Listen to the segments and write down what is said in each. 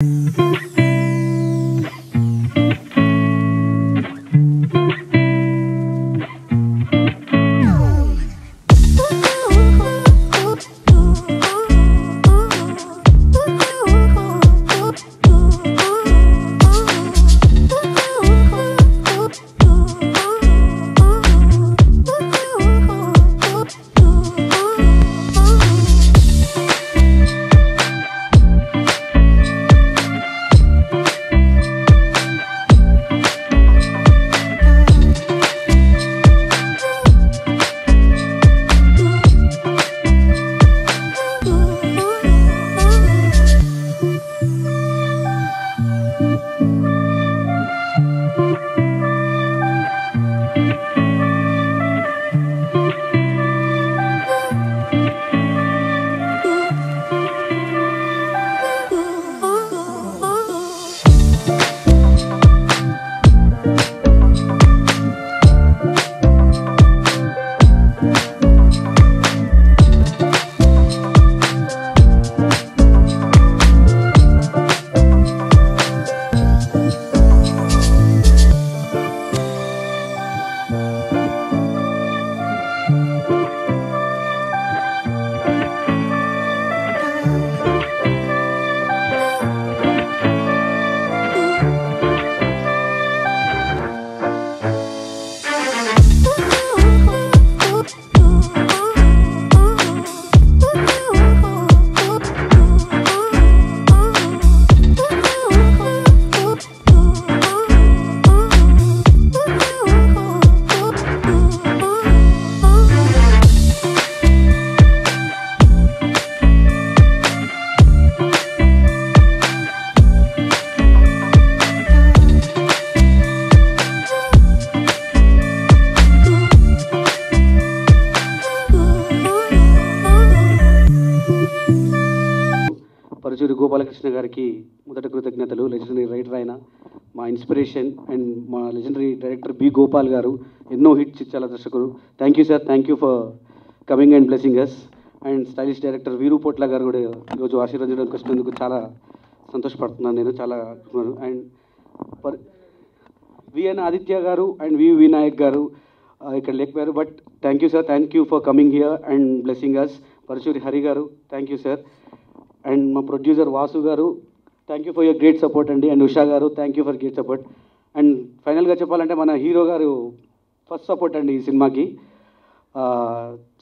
పరచూరి మా అండ్ మా legendary director B Gopal garu ఎన్నో హిట్స్ ఇచ్చాల దర్శకులు. Thank you sir thank you for coming and blessing us and stylish director Veeru Potla garu కూడా ఈరోజు ఆశీర్వదించడానికి వచ్చినందుకు చాలా సంతోషపడుతున్నాను నేను చాలా అండ్ పర్ విఎన్ ఆదిత్య గారు అండ్ వి వినాయక్ గారు ఇక్కడ లేకపోయారు. But thank you sir thank you for coming here and blessing us Paruchuri Hari garu thank you sir and మా producer Vasu garu thank you for your great support అండి and Usha garu thank you for great support and ఫైనల్గా చెప్పాలంటే మన hero గారు first support అండి ఈ సినిమాకి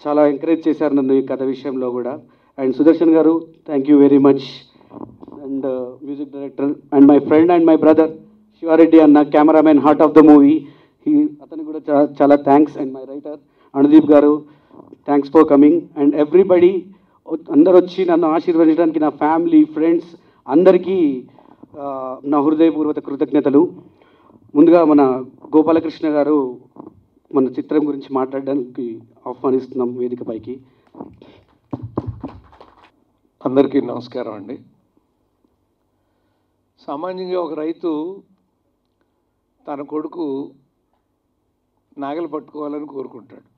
చాలా ఎంకరేజ్ చేశారు నన్ను ఈ కథ విషయంలో కూడా. And Sudarshan garu thank you very much and music director and my friend and my brother Sivareddy అన్న cameraman heart of the movie he అతనికి కూడా చాలా చాలా thanks and my writer Anudeep garu thanks for coming and everybody అందరు వచ్చి నన్ను ఆశీర్వదించడానికి నా ఫ్యామిలీ ఫ్రెండ్స్ అందరికీ నా హృదయపూర్వక కృతజ్ఞతలు. ముందుగా మన గోపాలకృష్ణ గారు మన చిత్రం గురించి మాట్లాడడానికి ఆహ్వానిస్తున్నాం వేదికపైకి అందరికీ నమస్కారం అండి. సామాన్యంగా ఒక రైతు తన కొడుకు నాగలు పట్టుకోవాలని కోరుకుంటాడు.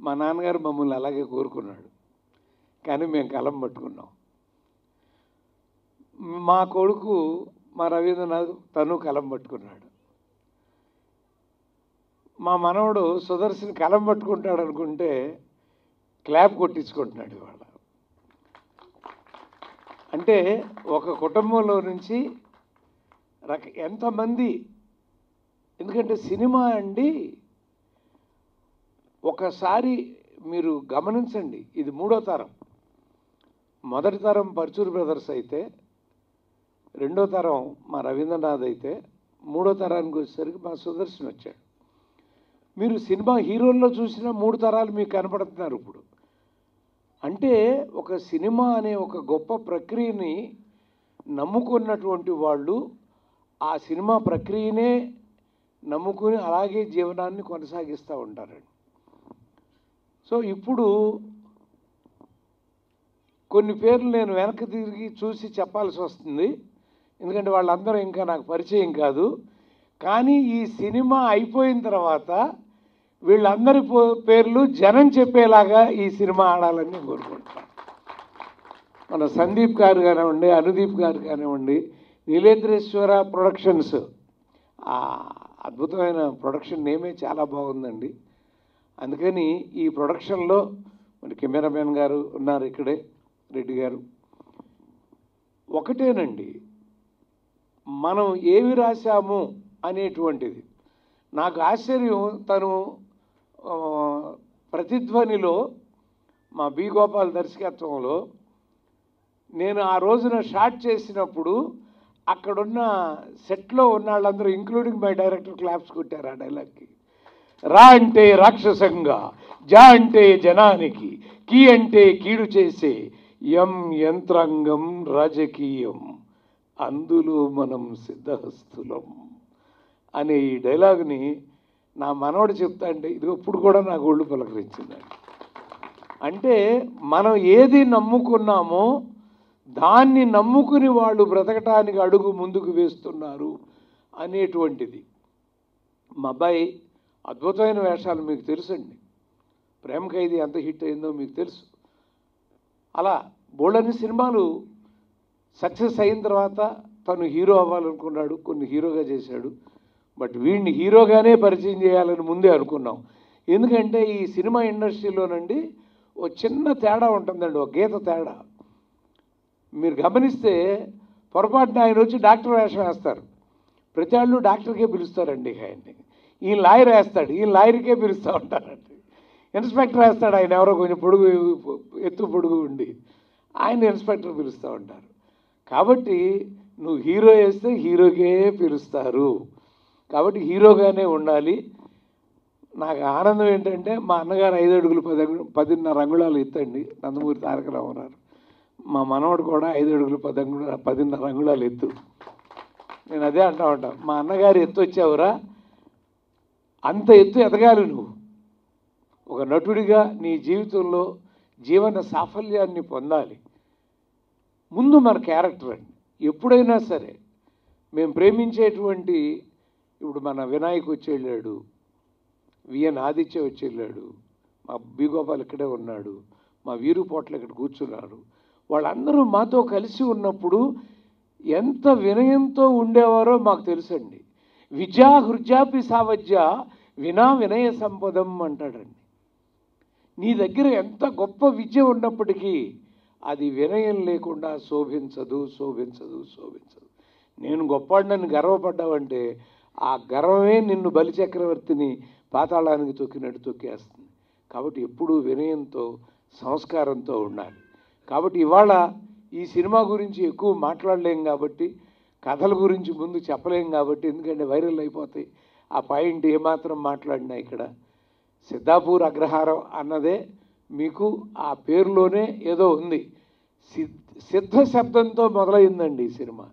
మా నాన్నగారు మమ్మల్ని అలాగే కోరుకున్నాడు. కానీ మేము కలం పట్టుకున్నాం. మా కొడుకు మా రవీంద్రనాథ్ తను కలం పట్టుకున్నాడు. మా మనవడు సుదర్శన్ కలం పట్టుకుంటాడు అనుకుంటే క్లాప్ కొట్టించుకుంటున్నాడు ఇవాళ. అంటే ఒక కుటుంబంలో నుంచి రక ఎంతమంది ఎందుకంటే సినిమా అండి ఒకసారి మీరు గమనించండి ఇది మూడో తరం. మొదటి తరం పర్చూర్ బ్రదర్స్ అయితే రెండో తరం మా రవీంద్రనాథ్ అయితే మూడో తరానికి వచ్చేసరికి మా సుదర్శన్ వచ్చాడు. మీరు సినిమా హీరోల్లో చూసిన మూడు తరాలు మీకు కనపడుతున్నారు ఇప్పుడు. అంటే ఒక సినిమా అనే ఒక గొప్ప ప్రక్రియని నమ్ముకున్నటువంటి వాళ్ళు ఆ సినిమా ప్రక్రియనే నమ్ముకుని అలాగే జీవనాన్ని కొనసాగిస్తూ ఉంటారండి. సో ఇప్పుడు కొన్ని పేర్లు నేను వెనక్కి తిరిగి చూసి చెప్పాల్సి వస్తుంది. ఎందుకంటే వాళ్ళందరూ ఇంకా నాకు పరిచయం కాదు. కానీ ఈ సినిమా అయిపోయిన తర్వాత వీళ్ళందరి పేర్లు జనం చెప్పేలాగా ఈ సినిమా ఆడాలని నేను కోరుకుంటున్నాను. మన సందీప్ గారు కానివ్వండి అనుదీప్ గారు కానివ్వండి నీలేంద్రేశ్వర ప్రొడక్షన్స్. ఆ అద్భుతమైన ప్రొడక్షన్ నేమే చాలా బాగుందండి. అందుకని ఈ ప్రొడక్షన్లో మరి కెమెరామెన్ గారు ఉన్నారు ఇక్కడే రెడ్డి గారు. ఒకటేనండి మనం ఏవి రాశాము అనేటువంటిది. నాకు ఆశ్చర్యం తను ప్రతిధ్వనిలో మా బి గోపాల్ దర్శకత్వంలో నేను ఆ రోజున షాట్ చేసినప్పుడు అక్కడున్న సెట్లో ఉన్న వాళ్ళందరూ ఇంక్లూడింగ్ మై డైరెక్టర్ క్లాప్స్ కొట్టారు ఆ డైలాగ్కి రా అంటే రాక్షసంగా జా అంటే జనానికి కీ అంటే కీడు చేసే యం యంత్రాంగం రాజకీయం. అందులో మనం సిద్ధహస్తులం అనే ఈ డైలాగ్ని నా మనవడు చెప్తా అంటే ఇది ఇప్పుడు కూడా నాకు ఒళ్ళు పలకరించిందండి. అంటే మనం ఏది నమ్ముకున్నామో దాన్ని నమ్ముకుని వాళ్ళు బ్రతకటానికి అడుగు ముందుకు వేస్తున్నారు అనేటువంటిది. మా అబ్బాయి అద్భుతమైన వేషాలు మీకు తెలుసండి. ప్రేమ ఖైదీ ఎంత హిట్ అయిందో మీకు తెలుసు. అలా బోల్డని సినిమాలు సక్సెస్ అయిన తర్వాత తను హీరో అవ్వాలనుకున్నాడు కొన్ని హీరోగా చేశాడు. బట్ వీడిని హీరోగానే పరిచయం చేయాలని ముందే అనుకున్నాం. ఎందుకంటే ఈ సినిమా ఇండస్ట్రీలోనండి ఓ చిన్న తేడా ఉంటుందండి ఒక గీత తేడా. మీరు గమనిస్తే పొరపాటున ఆయన వచ్చి డాక్టర్ వేషం వేస్తారు. ప్రతి వాళ్ళు డాక్టర్కే పిలుస్తారండి ఆయన్ని. ఈయన లాయర్ వేస్తాడు ఈయన లాయర్కే పిలుస్తూ ఉంటారండి. ఇన్స్పెక్టర్ వేస్తాడు ఆయన ఎవరో కొంచెం పొడుగు ఎత్తు పొడుగు ఉండి. ఆయన ఇన్స్పెక్టర్ పిలుస్తూ ఉంటారు. కాబట్టి నువ్వు హీరో వేస్తే హీరోకే పిలుస్తారు. కాబట్టి హీరోగానే ఉండాలి. నాకు ఆనందం ఏంటంటే మా అన్నగారు ఐదు అడుగులు పది అడుగులు పదిన్నర అంగుళాలు ఎత్తండి. నందమూరి తారక రామారావు మా మనవడు కూడా ఐదు అడుగులు పది అంగుళాలు పదిన్నర అంగుళాలు ఎత్తు. నేను అదే అంటా ఉంటా. మా అన్నగారు ఎత్తు వచ్చావురా. అంత ఎత్తు ఎదగాలి నువ్వు. ఒక నటుడిగా నీ జీవితంలో జీవన సాఫల్యాన్ని పొందాలి. ముందు మన క్యారెక్టర్ అండి. ఎప్పుడైనా సరే మేము ప్రేమించేటువంటి ఇప్పుడు మన వినాయక్ వచ్చి వెళ్ళాడు విఎన్ ఆదిత్య వచ్చి వెళ్ళాడు మా బిగోపాల్ ఇక్కడే ఉన్నాడు మా వీరుపోట్ల ఇక్కడ కూర్చున్నారు. వాళ్ళందరూ మాతో కలిసి ఉన్నప్పుడు ఎంత వినయంతో ఉండేవారో మాకు తెలుసండి. విద్యా హృజాపి సావజ్య వినా వినయ సంపదం అంటాడండి. నీ దగ్గర ఎంత గొప్ప విద్య ఉన్నప్పటికీ అది వినయం లేకుండా శోభించదు శోభించదు శోభించదు. నేను గొప్పవాడినని గర్వపడ్డావంటే ఆ గర్వమే నిన్ను బలిచక్రవర్తిని పాతాళానికి తొక్కినట్టు తొక్కేస్తుంది. కాబట్టి ఎప్పుడూ వినయంతో సంస్కారంతో ఉండాలి. కాబట్టి ఇవాళ ఈ సినిమా గురించి ఎక్కువ మాట్లాడలేం కాబట్టి కథల గురించి ముందు చెప్పలేం కాబట్టి ఎందుకంటే వైరల్ అయిపోతాయి. ఆ పాయింట్ ఏమాత్రం మాట్లాడినా ఇక్కడ సిద్ధాపూర్ అగ్రహారం అన్నదే మీకు ఆ పేరులోనే ఏదో ఉంది. సిద్ సిద్ధ శబ్దంతో మొదలైందండి ఈ సినిమా.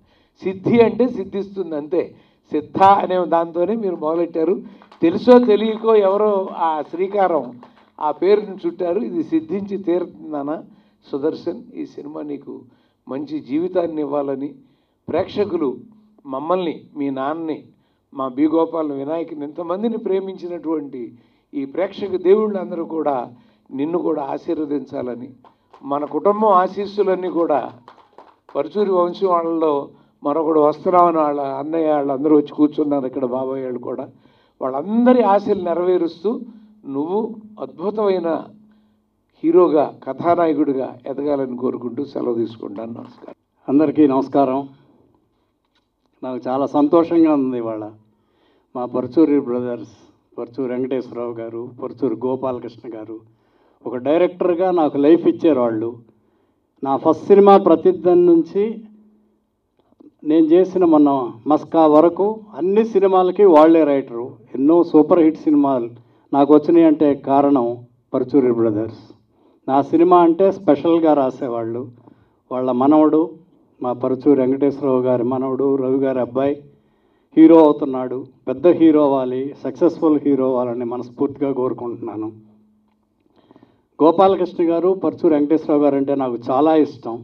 సిద్ధి అంటే సిద్ధిస్తుంది అంతే. సిద్ధ అనే దాంతోనే మీరు మొదలెట్టారు. తెలుసో తెలియకో ఎవరో ఆ శ్రీకారం ఆ పేరుని చుట్టారు. ఇది సిద్ధించి తీరుతుందన్న సుదర్శన్. ఈ సినిమా నీకు మంచి జీవితాన్ని ఇవ్వాలని ప్రేక్షకులు మమ్మల్ని మీ నాన్నని మా బి గోపాల్ వినాయకుని ఇంతమందిని ప్రేమించినటువంటి ఈ ప్రేక్షక దేవుళ్ళందరూ కూడా నిన్ను కూడా ఆశీర్వదించాలని మన కుటుంబం ఆశీస్సులన్నీ కూడా పరుచూరి వంశం వాళ్ళలో మరొకడు వస్తున్నామని వాళ్ళ అన్నయ్య వాళ్ళందరూ వచ్చి కూర్చున్నారు ఇక్కడ బాబాయ్ వాళ్ళు కూడా. వాళ్ళందరి ఆశలు నెరవేరుస్తూ నువ్వు అద్భుతమైన హీరోగా కథానాయకుడిగా ఎదగాలని కోరుకుంటూ సెలవు తీసుకుంటాను. నమస్కారం. అందరికీ నమస్కారం. నాకు చాలా సంతోషంగా ఉంది ఇవాళ. మా పరుచూరి బ్రదర్స్ పరుచూరి వెంకటేశ్వరరావు గారు పరుచూరి గోపాలకృష్ణ గారు ఒక డైరెక్టర్గా నాకు లైఫ్ ఇచ్చారు వాళ్ళు. నా ఫస్ట్ సినిమా ప్రతిద్దం నుంచి నేను చేసిన మొన్న మస్కా వరకు అన్ని సినిమాలకి వాళ్ళే రైటరు. ఎన్నో సూపర్ హిట్ సినిమాలు నాకు వచ్చినాయి అంటే కారణం పరుచూరి బ్రదర్స్. నా సినిమా అంటే స్పెషల్గా రాసేవాళ్ళు. వాళ్ళ మనవడు మా పరుచూరి వెంకటేశ్వరరావు గారి మనవడు రవి గారి అబ్బాయి హీరో అవుతున్నాడు. పెద్ద హీరో అవ్వాలి సక్సెస్ఫుల్ హీరో అవ్వాలని మనస్ఫూర్తిగా కోరుకుంటున్నాను. గోపాలకృష్ణ గారు పరుచూరి వెంకటేశ్వరరావు గారు అంటే నాకు చాలా ఇష్టం.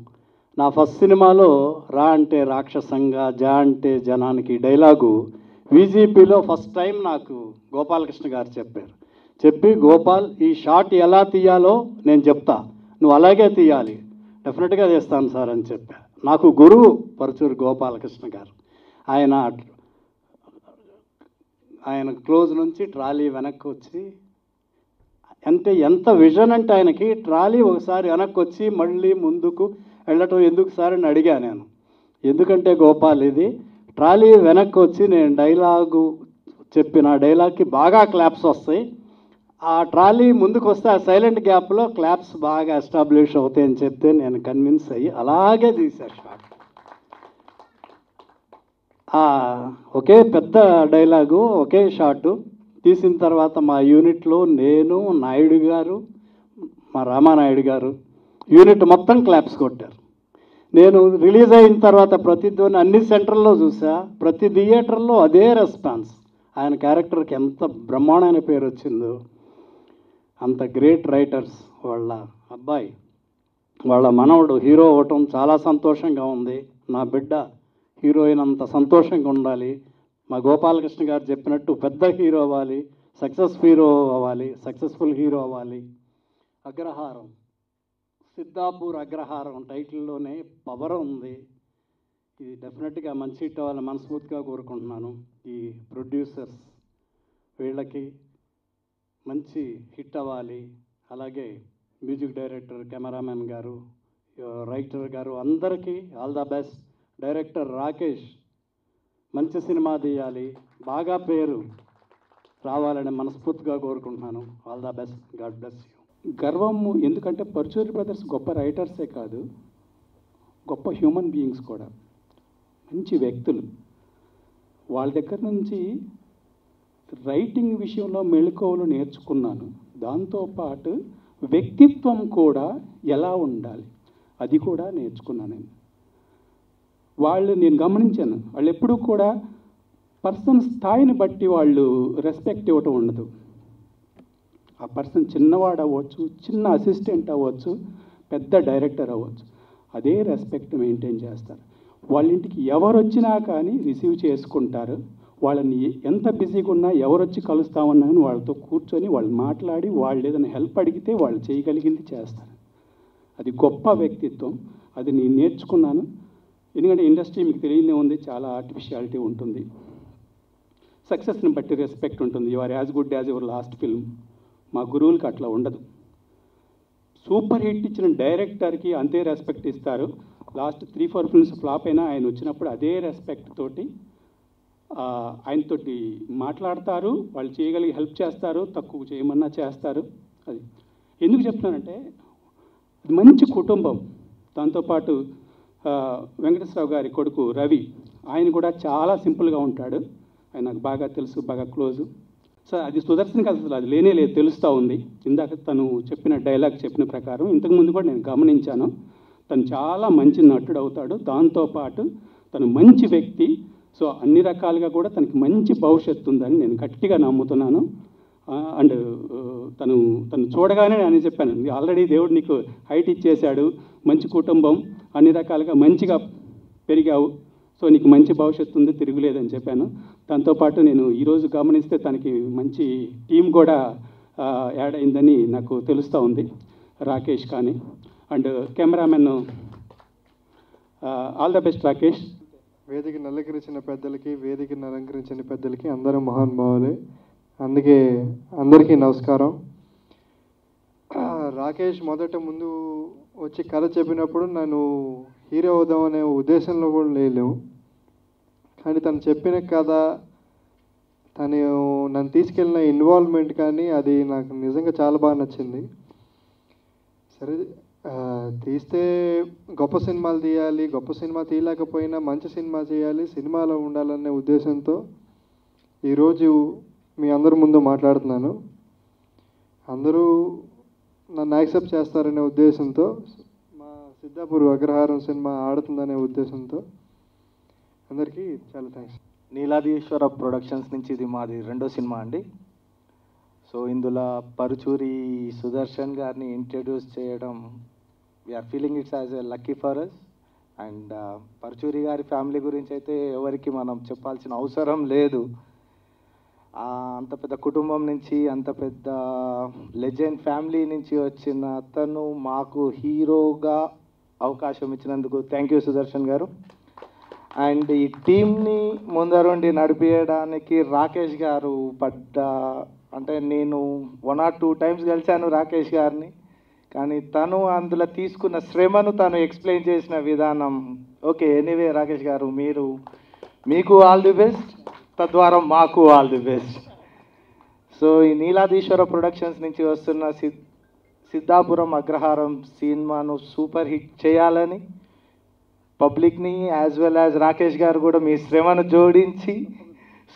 నా ఫస్ట్ సినిమాలో రా అంటే రాక్షసంగా జా అంటే జనానికి డైలాగు వీజీపీలో ఫస్ట్ టైం నాకు గోపాలకృష్ణ గారు చెప్పారు. చెప్పి గోపాల్ ఈ షాట్ ఎలా తీయాలో నేను చెప్తా. నువ్వు అలాగే తీయాలి. డెఫినెట్గా చేస్తాను సార్ అని చెప్పా. నాకు గురువు పరచూరు గోపాలకృష్ణ గారు. ఆయన ఆయన క్లోజ్ నుంచి ట్రాలీ వెనక్కి వచ్చి అంటే ఎంత విజన్ అంటే ఆయనకి ట్రాలీ ఒకసారి వెనక్కి వచ్చి మళ్ళీ ముందుకు వెళ్ళటం ఎందుకు సార్ అని అడిగా నేను. ఎందుకంటే గోపాల్ ఇది ట్రాలీ వెనక్కి వచ్చి నేను డైలాగు చెప్పిన డైలాగ్కి బాగా క్లాప్స్ వస్తాయి. ఆ ట్రాలీ ముందుకు వస్తే ఆ సైలెంట్ గ్యాప్లో క్లాప్స్ బాగా ఎస్టాబ్లిష్ అవుతాయని చెప్తే నేను కన్విన్స్ అయ్యి అలాగే తీశాను షాట్ ఒకే పెద్ద డైలాగు ఒకే షాటు. తీసిన తర్వాత మా యూనిట్లో నేను నాయుడు గారు మా రామానాయుడు గారు యూనిట్ మొత్తం క్లాప్స్ కొట్టారు. నేను రిలీజ్ అయిన తర్వాత ప్రతిధ్వని అన్ని సెంటర్లో చూసా ప్రతి థియేటర్లో అదే రెస్పాన్స్. ఆయన క్యారెక్టర్కి ఎంత బ్రహ్మాండమైన పేరు వచ్చిందో. అంత గ్రేట్ రైటర్స్ వాళ్ళ అబ్బాయి. వాళ్ళ మనవడు హీరో అవ్వటం చాలా సంతోషంగా ఉంది. నా బిడ్డ హీరోయిన్ అంత సంతోషంగా ఉండాలి. మా గోపాలకృష్ణ గారు చెప్పినట్టు పెద్ద హీరో అవ్వాలి సక్సెస్ హీరో అవ్వాలి సక్సెస్ఫుల్ హీరో అవ్వాలి. అగ్రహారం. సిద్ధాపూర్ అగ్రహారం టైటిల్లోనే పవర్ ఉంది. ఇది డెఫినెట్గా మంచి హిట్ అవ్వాలని మనస్ఫూర్తిగా కోరుకుంటున్నాను ఈ ప్రొడ్యూసర్స్ వీళ్ళకి. మంచి హిట్ అవ్వాలి. అలాగే music director cameraman garu writer garu అందరికీ all the best. Director Rakesh మంచి సినిమా తీయాలి. బాగా పేరు రావాలని మనస్ఫూర్తిగా కోరుకుంటున్నాను. All the best god bless you గర్వము ఎందుకంటే పర్చూరి బ్రదర్స్ గొప్ప రైటర్సే కాదు గొప్ప హ్యూమన్ బీయింగ్స్ కూడా. మంచి వ్యక్తులు. వాళ్ళ దగ్గర నుంచి రైటింగ్ విషయంలో మెళుకోవలు నేర్చుకున్నాను. దాంతోపాటు వ్యక్తిత్వం కూడా ఎలా ఉండాలి అది కూడా నేర్చుకున్నాను నేను. వాళ్ళు నేను గమనించాను. వాళ్ళు ఎప్పుడూ కూడా పర్సన్ స్థాయిని బట్టి వాళ్ళు రెస్పెక్ట్ ఇవ్వటం ఉండదు. ఆ పర్సన్ చిన్నవాడు అవ్వచ్చు చిన్న అసిస్టెంట్ అవ్వచ్చు పెద్ద డైరెక్టర్ అవ్వచ్చు అదే రెస్పెక్ట్ మెయింటైన్ చేస్తారు. వాళ్ళ ఇంటికి ఎవరు వచ్చినా కానీ రిసీవ్ చేసుకుంటారు. వాళ్ళని ఎంత బిజీగా ఉన్నా ఎవరు వచ్చి కలుస్తామన్నా కానీ వాళ్ళతో కూర్చొని వాళ్ళు మాట్లాడి వాళ్ళు ఏదైనా హెల్ప్ అడిగితే వాళ్ళు చేయగలిగింది చేస్తారు. అది గొప్ప వ్యక్తిత్వం. అది నేను నేర్చుకున్నాను. ఎందుకంటే ఇండస్ట్రీ మీకు తెలియనే ఉంది చాలా ఆర్టిఫిషియాలిటీ ఉంటుంది. సక్సెస్ని బట్టి రెస్పెక్ట్ ఉంటుంది. You are as good as your last film మా గురువులకి అట్లా ఉండదు. సూపర్ హిట్ ఇచ్చిన డైరెక్టర్కి అంతే రెస్పెక్ట్ ఇస్తారు. Last three four films flop అయినా ఆయన వచ్చినప్పుడు అదే రెస్పెక్ట్ తోటి ఆయనతోటి మాట్లాడతారు. వాళ్ళు చేయగలిగి హెల్ప్ చేస్తారు. తక్కువ చేయమన్నా చేస్తారు. అది. ఎందుకు చెప్తున్నానంటే మంచి కుటుంబం. దాంతోపాటు వెంకటేశ్వరరావు గారి కొడుకు రవి ఆయన కూడా చాలా సింపుల్గా ఉంటాడు. ఆయన నాకు బాగా తెలుసు బాగా క్లోజు. సార్ అది సుదర్శన్ కథ అసలు అది లేనే లేదు తెలుస్తూ ఉంది. ఇందాక తను చెప్పిన డైలాగ్ చెప్పిన ప్రకారం ఇంతకుముందు కూడా నేను గమనించాను. తను చాలా మంచి నటుడు అవుతాడు. దాంతోపాటు తను మంచి వ్యక్తి. సో అన్ని రకాలుగా కూడా తనకి మంచి భవిష్యత్తు ఉందని నేను గట్టిగా నమ్ముతున్నాను. అండ్ తను తను చూడగానే నేను చెప్పాను ఆల్రెడీ దేవుడు నీకు హైట్ ఇచ్చేశాడు మంచి కుటుంబం అన్ని రకాలుగా మంచిగా పెరిగావు. సో నీకు మంచి భవిష్యత్తు ఉంది తిరుగులేదని చెప్పాను. దాంతోపాటు నేను ఈరోజు గమనిస్తే తనకి మంచి టీం కూడా యాడ్ అయిందని నాకు తెలుస్తూ ఉంది రాకేష్ కానీ. And cameraman all the best Rakesh. వేదికను అలంకరించిన పెద్దలకి వేదికను అలంకరించిన పెద్దలకి అందరూ మహానుభావులే. అందుకే అందరికీ నమస్కారం. రాకేష్ మొదట ముందు వచ్చి కథ చెప్పినప్పుడు నన్ను హీరో అవుదాం అనే ఉద్దేశంలో కూడా లేలేము కానీ తను చెప్పిన కథ తను నన్ను తీసుకెళ్ళిన ఇన్వాల్వ్మెంట్ కానీ అది నాకు నిజంగా చాలా బాగా నచ్చింది. సరే తీస్తే గొప్ప సినిమాలు తీయాలి గొప్ప సినిమా తీయలేకపోయినా మంచి సినిమా చేయాలి సినిమాలో ఉండాలనే ఉద్దేశంతో ఈరోజు మీ అందరి ముందు మాట్లాడుతున్నాను. అందరూ నన్ను యాక్సెప్ట్ చేస్తారనే ఉద్దేశంతో మా సిద్ధాపూర్ అగ్రహారం సినిమా ఆడుతుందనే ఉద్దేశంతో అందరికీ చాలా థ్యాంక్స్ నీలాదీశ్వర ప్రొడక్షన్స్ నుంచి ఇది మాది రెండో సినిమా అండి. సో ఇందులో పరుచూరి సుదర్శన్ గారిని ఇంట్రడ్యూస్ చేయడం we're feeling it's as a lucky for us and Paruchuri గారి ఫ్యామిలీ గురించి అయితే ఎవరికి మనం చెప్పాల్సిన అవసరం లేదు. అంత పెద్ద కుటుంబం నుంచి అంత పెద్ద లెజెండ్ ఫ్యామిలీ నుంచి వచ్చిన అతను మాకు హీరోగా అవకాశం ఇచ్చినందుకు థ్యాంక్ యూ సుదర్శన్ గారు. అండ్ ఈ టీంని ముందరుండి నడిపించడానికి రాకేష్ గారు పడ్డ అంటే నేను వన్ ఆర్ టూ టైమ్స్ కలిశాను రాకేష్ గారిని. కానీ తను అందులో తీసుకున్న శ్రమను తను ఎక్స్ప్లెయిన్ చేసిన విధానం. ఓకే ఎనీవే రాకేష్ గారు మీరు మీకు ఆల్ ది బెస్ట్ తద్వారా మాకు ఆల్ ది బెస్ట్. సో ఈ నీలాదీశ్వర ప్రొడక్షన్స్ నుంచి వస్తున్న సి సిద్ధాపురం అగ్రహారం సినిమాను సూపర్ హిట్ చేయాలని పబ్లిక్ని యాజ్ వెల్ యాజ్ రాకేష్ గారు కూడా మీ శ్రమను జోడించి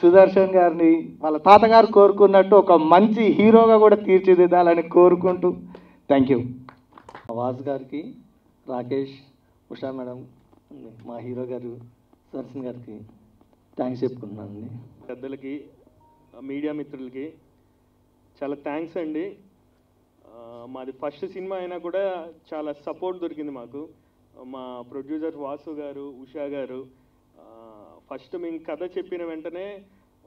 సుదర్శన్ గారిని వాళ్ళ తాతగారు కోరుకున్నట్టు ఒక మంచి హీరోగా కూడా తీర్చిదిద్దాలని కోరుకుంటూ థ్యాంక్ యూ. వాజ్ గారికి రాకేష్ ఉషా మేడం మా హీరో గారు సుదర్శన్ గారికి థ్యాంక్స్ చెప్పుకుంటున్నానండి పెద్దలకి మీడియా మిత్రులకి చాలా థ్యాంక్స్ అండి. మాది ఫస్ట్ సినిమా అయినా కూడా చాలా సపోర్ట్ దొరికింది మాకు. మా ప్రొడ్యూసర్ వాసు గారు ఉషా గారు ఫస్ట్ మేము కథ చెప్పిన వెంటనే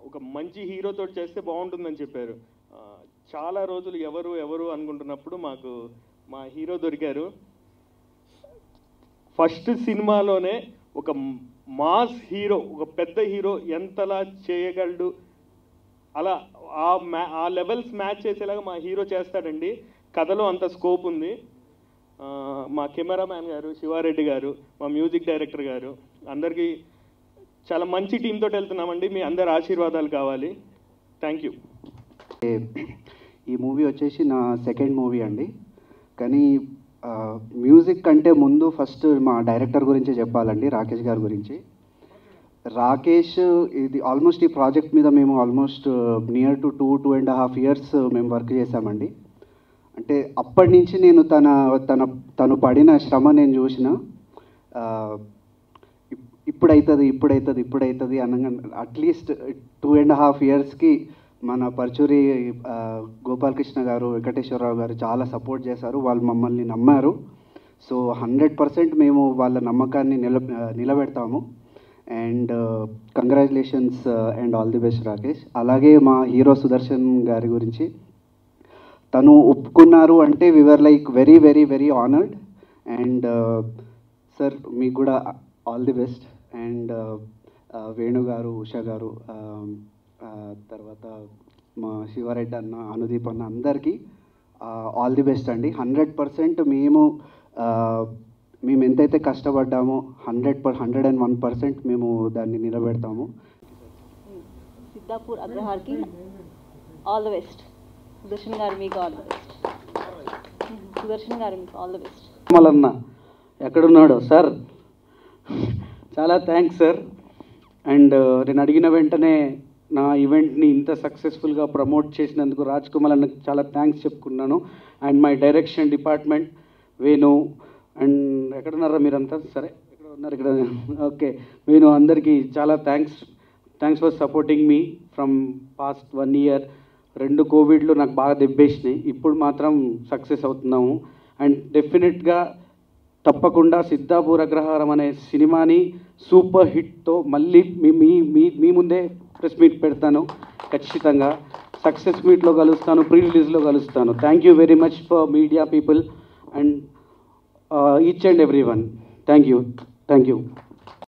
ఒక మంచి హీరోతో చేస్తే బాగుంటుందని చెప్పారు. చాలా రోజులు ఎవరు ఎవరు అనుకుంటున్నప్పుడు మాకు మా హీరో దొరికారు. ఫస్ట్ సినిమాలోనే ఒక మాస్ హీరో ఒక పెద్ద హీరో ఎంతలా చేయగలడు? అలా ఆ మ్యా ఆ లెవెల్స్ మ్యాచ్ చేసేలాగా మా హీరో చేస్తాడండి. కథలో అంత స్కోప్ ఉంది. మా కెమెరామ్యాన్ గారు శివారెడ్డి గారు మా మ్యూజిక్ డైరెక్టర్ గారు అందరికీ చాలా మంచి టీంతో వెళ్తున్నామండి. మీ అందరి ఆశీర్వాదాలు కావాలి. Thank you. ఈ మూవీ వచ్చేసి నా సెకండ్ మూవీ అండి. కానీ మ్యూజిక్ కంటే ముందు ఫస్ట్ మా డైరెక్టర్ గురించి చెప్పాలండి రాకేష్ గారి గురించి. రాకేష్ ఇది ఆల్మోస్ట్ ఈ ప్రాజెక్ట్ మీద మేము almost near to two two and half years మేము వర్క్ చేశామండి. అంటే అప్పటి నుంచి నేను తన తన తను పడిన శ్రమ నేను చూసిన ఇప్పుడైతుంది ఇప్పుడైతుంది ఇప్పుడైతుంది అనగా అట్లీస్ట్ టూ అండ్ హాఫ్ ఇయర్స్కి మన పర్చూరి గోపాలకృష్ణ గారు వెంకటేశ్వరరావు గారు చాలా సపోర్ట్ చేశారు. వాళ్ళు మమ్మల్ని నమ్మారు. సో హండ్రెడ్ పర్సెంట్ మేము వాళ్ళ నమ్మకాన్ని నిల నిలబెడతాము. And congratulations and all the best Rakesh. అలాగే మా హీరో సుదర్శన్ గారి గురించి. తను ఒప్పుకున్నారు అంటే we were like very very very honoured and sir మీకు కూడా all the best. And Venu గారు ఉషా గారు తర్వాత మా శివారెడ్డి అన్న అనుదీప్ అన్న అందరికీ ఆల్ ది బెస్ట్ అండి. హండ్రెడ్ పర్సెంట్ మేము మేము ఎంతైతే కష్టపడ్డామో hundred per hundred and one percent మేము దాన్ని నిలబెడతాము. సిద్ధాపూర్ అగ్రహార్కి ఆల్ ద బెస్ట్ సుదర్శన్ గారు మీకు ఆల్ ద బెస్ట్ సుదర్శన్ గారు మీకు ఆల్ ద బెస్ట్ మలన్న ఎక్కడున్నాడు సార్? చాలా థ్యాంక్స్ సార్ అండ్ నేను అడిగిన వెంటనే నా ఈవెంట్ని ఇంత సక్సెస్ఫుల్గా ప్రమోట్ చేసినందుకు రాజ్ కుమార్ అన్నకు చాలా థ్యాంక్స్ చెప్పుకున్నాను and my direction department Venu and ఎక్కడున్నారా మీరంతా? సరే ఎక్కడ ఉన్నారు ఇక్కడ? ఓకే వేణు అందరికీ చాలా thanks thanks for supporting me from past one year రెండు కోవిడ్లు నాకు బాగా దెబ్బేసినాయి. ఇప్పుడు మాత్రం సక్సెస్ అవుతున్నాము. అండ్ డెఫినెట్గా తప్పకుండా సిద్ధాపూర్ అగ్రహారం అనే సినిమాని సూపర్ హిట్తో మళ్ళీ మీ మీ మీ మీ ముందే ప్రెస్ మీట్ పెడతాను. ఖచ్చితంగా సక్సెస్ మీట్లో కలుస్తాను ప్రీ రిలీజ్లో కలుస్తాను. Thank you very much for media people and each and every one thank you thank you